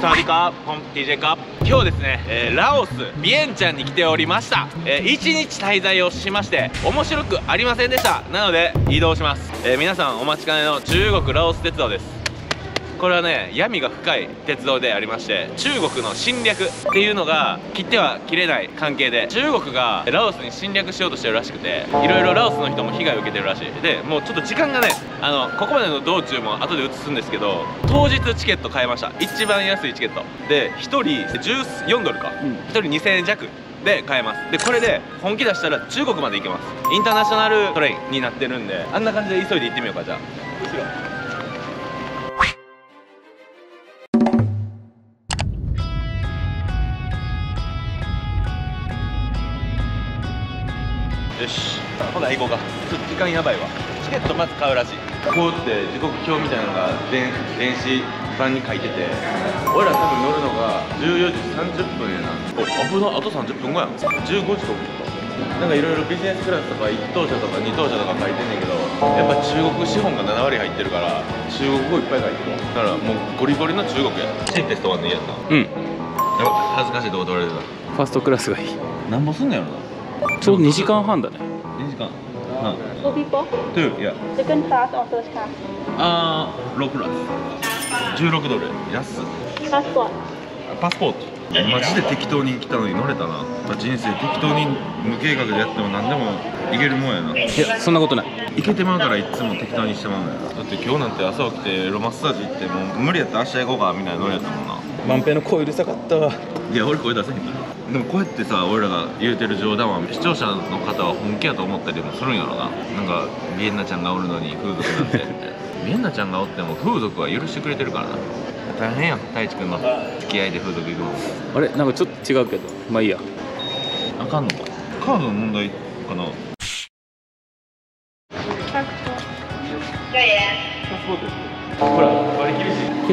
サディカーポン TJ カ今日ですね、えー、ラオスビエンチャンに来ておりました、えー、1日滞在をしまして面白くありませんでした。なので移動します、えー、皆さんお待ちかねの中国ラオス鉄道です。これはね闇が深い鉄道でありまして中国の侵略っていうのが切っては切れない関係で中国がラオスに侵略しようとしてるらしくていろいろラオスの人も被害を受けてるらしい。でもうちょっと時間がねあのここまでの道中も後で移すんですけど当日チケット買いました。一番安いチケット。で1人14ドルか、うん、1人2000円弱で買えます。でこれで本気出したら中国まで行けます。インターナショナルトレインになってるんであんな感じで急いで行ってみようかじゃあよし。ほな行こうかちょっと時間やばいわ。チケットまず買うらしい。こうって時刻表みたいなのが電電子版に書いてて。俺ら多分乗るのが14時30分やな。お危なあと30分後やん。15時と思った。なんかいろいろビジネスクラスとか1等車とか2等車とか書いてんねんけどやっぱ中国資本が7割入ってるから中国語いっぱい書いてる。だからもうゴリゴリの中国や。チンテストワンでいいやんなうん。恥ずかしいとこ取られるなファーストクラスがいい。なんぼすんのやろなちょうど2時間半だね。2時間。半 Two people? Two, yeah. Second class or first class? あー、6クラス。16ドル。安パスポートパスポート。マジで適当に来たのに乗れたな。人生適当に無計画でやっても何でもいけるもんやな。いやそんなことない。いけてまうからいつも適当にしてまうのやだって今日なんて朝起きてロマッサージ行ってもう無理やったら明日行こうかみたいなノリやったもんな万平の声うるさかったわ。いや俺声出せへんでもこうやってさ俺らが言うてる冗談は視聴者の方は本気やと思ったりもするんやろな。なんかビエンナちゃんがおるのに風俗なんてビ エンナちゃんがおっても風俗は許してくれてるからな。大変や太一君の付き合いで風俗行くの。あれなんかちょっと違うけど。まあいいや。あかんの？かカードの問題かな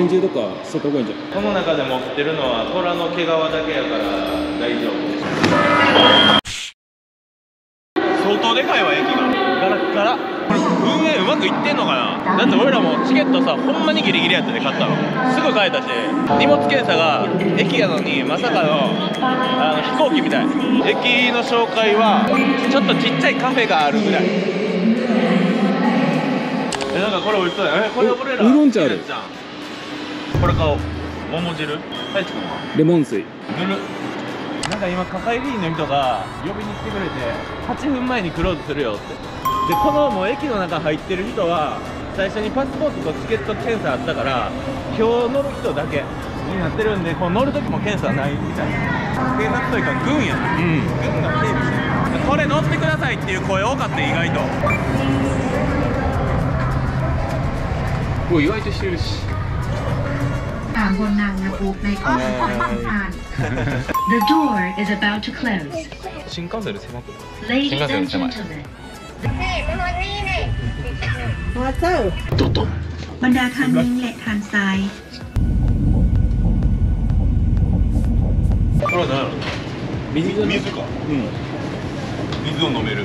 拳銃とか外がいいんじゃん。この中で持ってるのは虎の毛皮だけやから大丈夫相当でかいわ駅が。ガラッガラ。これ運営うまくいってんのかな。だって俺らもチケットさほんまにギリギリやってて買ったの。すぐ買えたし。荷物検査が駅やのにまさかのあの飛行機みたい。駅の紹介はちょっとちっちゃいカフェがあるぐらい。えなんかこれ美味しそうやえこれ俺らウーロン茶あるこれ買おう桃汁？太一君はレモン水。ぬる。なんか今カカイリーの人が呼びに来てくれて8分前にクローズするよって。でこのもう駅の中入ってる人は最初にパスポートとチケット検査あったから今日乗る人だけになってるんでこう乗る時も検査ないみたいな。警察というか軍やな、うん、軍が警備してる。これ乗ってくださいっていう声多かった意外と。お意外としてるし。ถามบนนางนะปุ๊บในข้ออ่าน The door is about to close 新幹線より狭くない Ladies and gentlemen ドドンบรรดาคันนิ่งและคันซ้ายこれは何やろ水水かうん水を飲める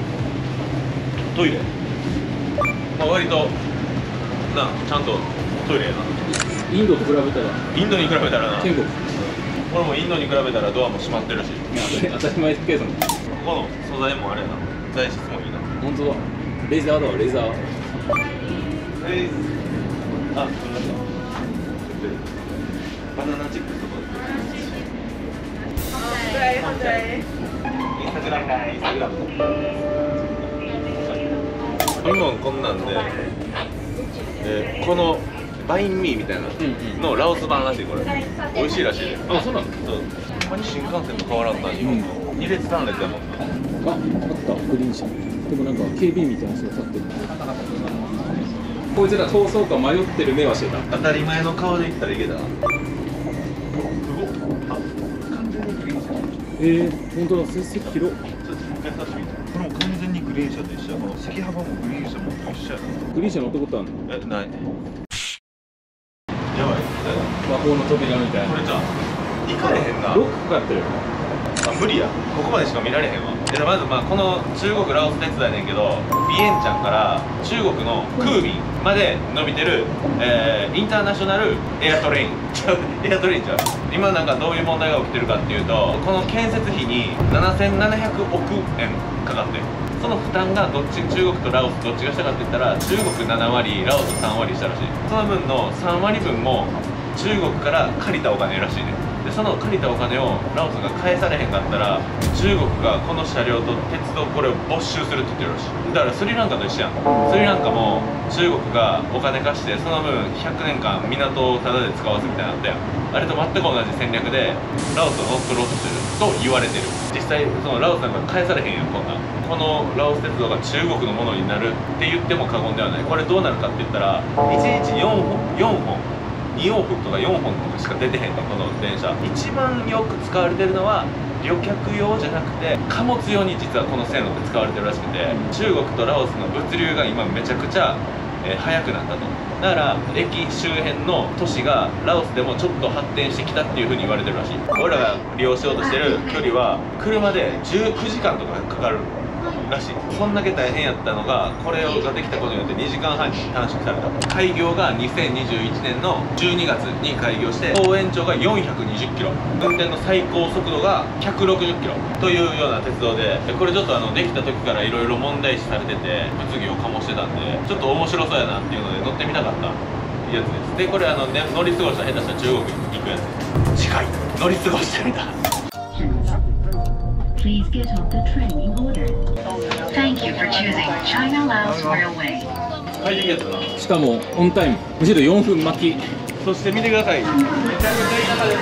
トイレまあ割となちゃんとトイレやな インドと比べたら。インドに比べたらな。天国俺もインドに比べたらドアも閉まってるし。当たり前計算ここの素材もあれやな。材質もいいな。本当だ。レーザーだわレーザー。あ、バナナチップスとか。インスタグラム。インスタグラム。今こんなんでえー、このバインミーみたいなの。ラオス版らしいこれ。美味しいらしい。であそうなの？そう。ほんまに新幹線と変わらんな日本の、2列3列やもんなああった。グリーン車。でもなんか警備員みたいな人が立ってる。こいつら逃走か迷ってる目はしてた。当たり前の顔で言ったらいけたな。すごっ。あ完全にグリーン車。えー、本当だ。成績広ちょっと一回刺してみたこれも完全にグリーン車と一緒やこの席幅もグリーン車も一緒やグリーン車乗ったことあるのえない法の扉みたいなこれじゃ行かれへんな。ロックかかってるあ無理や。ここまでしか見られへんわ。でまずまあこの中国ラオス鉄道やねんけどビエンチャンから中国の空便まで伸びてる、えーインターナショナルエアトレイン。エアトレインちゃう。今なんかどういう問題が起きてるかっていうとこの建設費に7700億円かかってるその負担がどっち中国とラオスどっちがしたかって言ったら中国7割ラオス3割したらしい。その分の3割分も中国から借りたお金らしいね。でその借りたお金をラオスが返されへんかったら中国がこの車両と鉄道これを没収するって言ってるらしい。だからスリランカと一緒やん。スリランカも中国がお金貸してその分100年間港をタダで使わすみたいになったやん。あれと全く同じ戦略でラオスを乗っ取ろうとしてると言われてる。実際そのラオスなんか返されへんやんこんなん。このラオス鉄道が中国のものになるって言っても過言ではない。これどうなるかって言ったら1日4本4本2往復とか4本とかしか出てへんねんこの電車。一番よく使われてるのは旅客用じゃなくて貨物用に実はこの線路って使われてるらしくて中国とラオスの物流が今めちゃくちゃ、えー速くなったと。だから駅周辺の都市がラオスでもちょっと発展してきたっていう風に言われてるらしい。俺らが利用しようとしてる距離は車で19時間とかかかるらしい。こんだけ大変やったのがこれができたことによって2時間半に短縮された。開業が2021年の12月に開業して総延長が420キロ。運転の最高速度が160キロ。というような鉄道でこれちょっとあのできた時からいろいろ問題視されてて物議を醸してたんでちょっと面白そうやなっていうので乗ってみたかった。やつです。でこれあの、ね、乗り過ごした下手した中国に行くやつです。次回乗り過ごしてみた。Please get off the train in order. Thank you for choosing China Laos Railway. 快適やったなしかもオンタイムむしろ4分巻き。そして見てください。めちゃめちゃ田舎です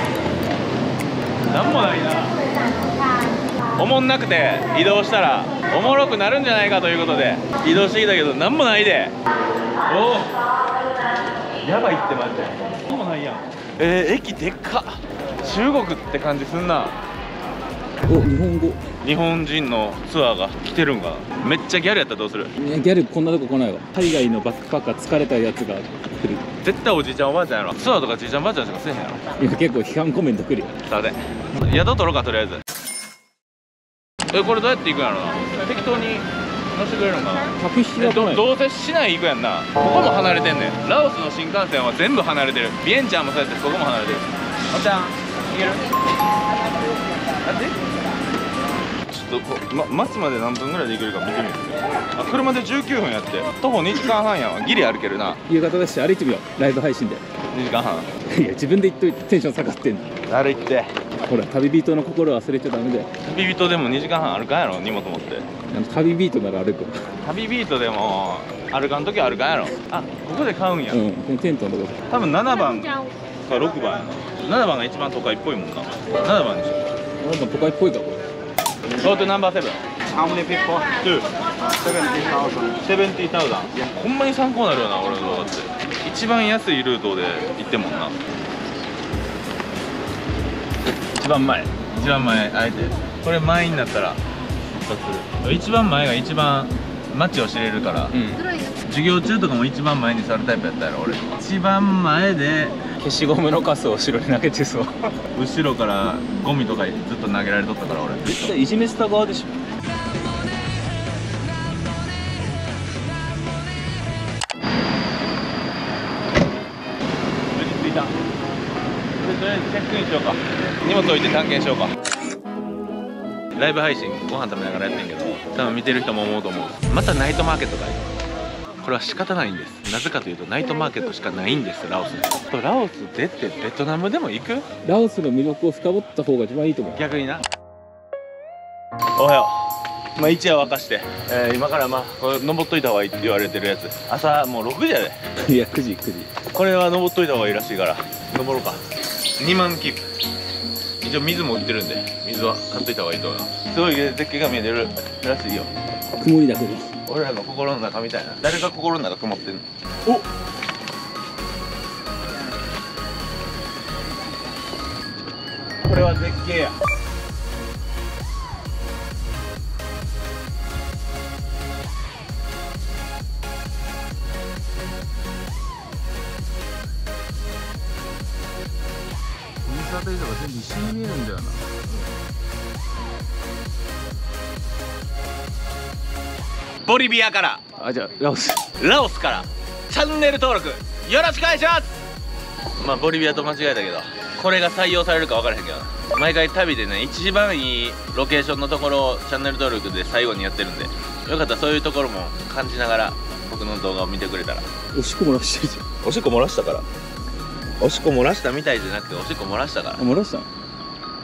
なんもないな。おもんなくて移動したらおもろくなるんじゃないかということで移動してきたけどなんもないで。おお。やばいってマジで。なんもないやん。えー、駅でっか。中国って感じすんなお日本語。日本人のツアーが来てるんかなめっちゃギャルやったらどうする？いやギャルこんなとこ来ないわ。海外のバックパッカー疲れたやつが来る。絶対おじいちゃんおばあちゃんやろ。ツアーとかじいちゃんおばあちゃんしかせえへんやろ。今結構批判コメント来るよ。さて。宿取ろうかとりあえず。えこれどうやって行くんやろな？適当に乗せてくれるのかな？客引きえがどどうせ市内行くやんな。ここも離れてんねん。ラオスの新幹線は全部離れてる。ビエンチャンもそうやってここも離れてる。おっちゃん行ける？あってちょっとこ、ま、町まで何分ぐらいで行けるか見てみる。あ車で19分やって。徒歩2時間半やわ。ギリ歩けるな。夕方だし歩いてみよう。ライブ配信で。2時間半。いや自分で言っといてテンション下がってんの。歩いて。ほら旅人の心忘れちゃダメだよ。旅人でも2時間半歩かんやろ荷物持って。あの旅ビートなら歩くわ旅ビートでも歩かん時は歩かんやろ。あここで買うんや、うんこのテントのとこ。多分7番か6番やな7番。が一番都会っぽいもんな。7番でしょ。俺も都会っぽいかこれ Go to number 7 How many people? Two. 70,000. 70,000いやほんまに参考になるよな俺の動画って一番安いルートで行ってんもんな一番前一番前あえてこれ前になったら出発する一番前が一番街を知れるから、うん授業中とかも一番前に座るタイプやったやろ俺一番前で消しゴムのカスを後ろに投げてそう。後ろからゴミとかずっと投げられとったから俺。絶対いじめてた側でしょ。とりあえずチェックインしようか。荷物置いて探検しようか。ライブ配信ご飯食べながらやってんけど多分見てる人も思うと思う。またナイトマーケットだよこれは仕方ないんです。なぜかというとナイトマーケットしかないんです。ラオスにラオス出てベトナムでも行く？ラオスの魅力を深掘った方が一番いいと思う。逆にな。おはよう。まあ一夜沸かして、えー今からまあこれ登っといた方がいいって言われてるやつ。朝もう6時やで。いや9時9時。これは登っといた方がいいらしいから。登ろうか。2万キープ一応水も売ってるんで。水は買っといた方がいいと思います。すごい絶景が見えてるらしいよ。曇りだけど俺らの心の中みたいな。誰が心の中曇ってんの？お。これは絶景や。水当たりとか全部一緒に見えるんだよなボリビアから。あじゃあラオス。ラオスから。チャンネル登録よろしくお願いします。まあボリビアと間違えたけどこれが採用されるか分からへんけど毎回旅でね一番いいロケーションのところをチャンネル登録で最後にやってるんでよかったらそういうところも感じながら僕の動画を見てくれたら。おしっこ漏らしてるじおしっこ漏らしたから。おしっこ漏らしたみたいじゃなくておしっこ漏らしたから。漏らしたの？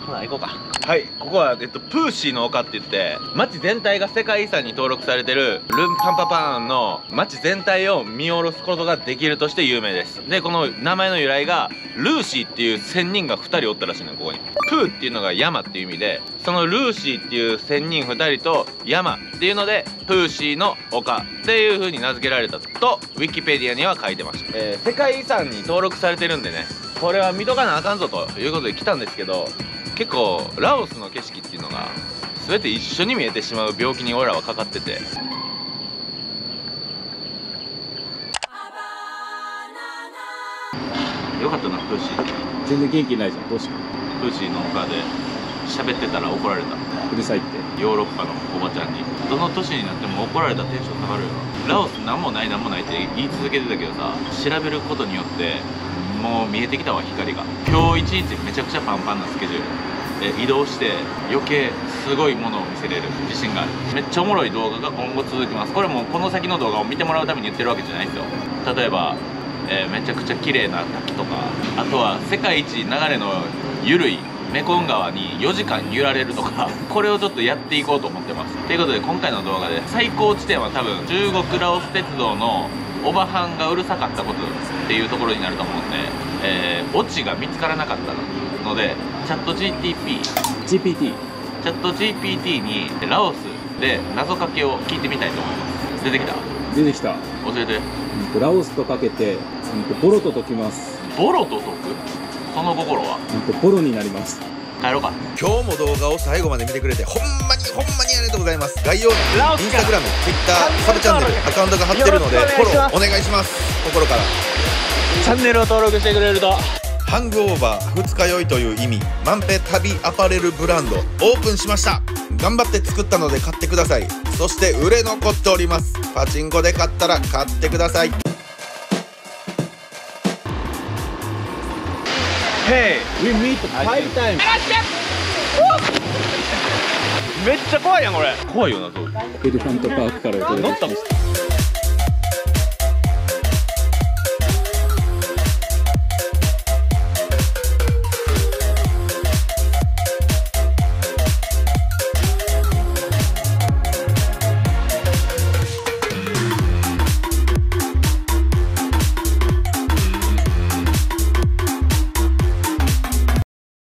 ほな行こうか。はいここは、えっと、プーシーの丘って言って町全体が世界遺産に登録されてるルンパンパパーンの町全体を見下ろすことができるとして有名です。でこの名前の由来がルーシーっていう仙人が2人おったらしいのここに。プーっていうのが山っていう意味でそのルーシーっていう仙人2人と山っていうのでプーシーの丘っていう風に名付けられたとウィキペディアには書いてました、えー世界遺産に登録されてるんでねこれは見とかなあかんぞということで来たんですけど結構ラオスの景色っていうのが全て一緒に見えてしまう病気に俺らはかかってて。よかったなプーシー。全然元気ないじゃん。どうした？プーシーの丘で喋ってたら怒られた。うるさいって。ヨーロッパのおばちゃんに。どの年になっても怒られたらテンション下がるよ。ラオスなんもないなんもないって言い続けてたけどさ調べることによってもう見えてきたわ光が。今日一日めちゃくちゃパンパンなスケジュール。で移動して余計すごいものを見せれる。自信がある。めっちゃおもろい動画が今後続きます。これもこの先の動画を見てもらうために言ってるわけじゃないですよ。例えば、えーめちゃくちゃ綺麗な滝とか。あとは世界一流れの緩いメコン川に4時間揺られるとか。これをちょっとやっていこうと思ってます。ということで今回の動画で最高地点は多分中国ラオス鉄道のオバハンがうるさかったことっていうところになると思うんで、えーオチが見つからなかったのでチャット GTP GPT チャット GPT にラオスで謎かけを聞いてみたいと思います。出てきた？出てきた。教えて。うんとラオスとかけてうんとボロと解きます。ボロと解く？その心は？うんとボロになります。帰ろうか。今日も動画を最後まで見てくれてほんまにほんまにありがとうございます。概要欄にインスタグラム、ツイッター、サブチャンネル、アカウントが貼ってるのでフォローお願いします。心からチャンネルを登録してくれると。ハングオーバー二日酔いという意味マンペ旅アパレルブランドオープンしました。頑張って作ったので買ってください。そして売れ残っております。パチンコで買ったら買ってください。Hey We meet five times. めっちゃ怖いやんこれ。怖いよなそう。エレファントパークからお届けしました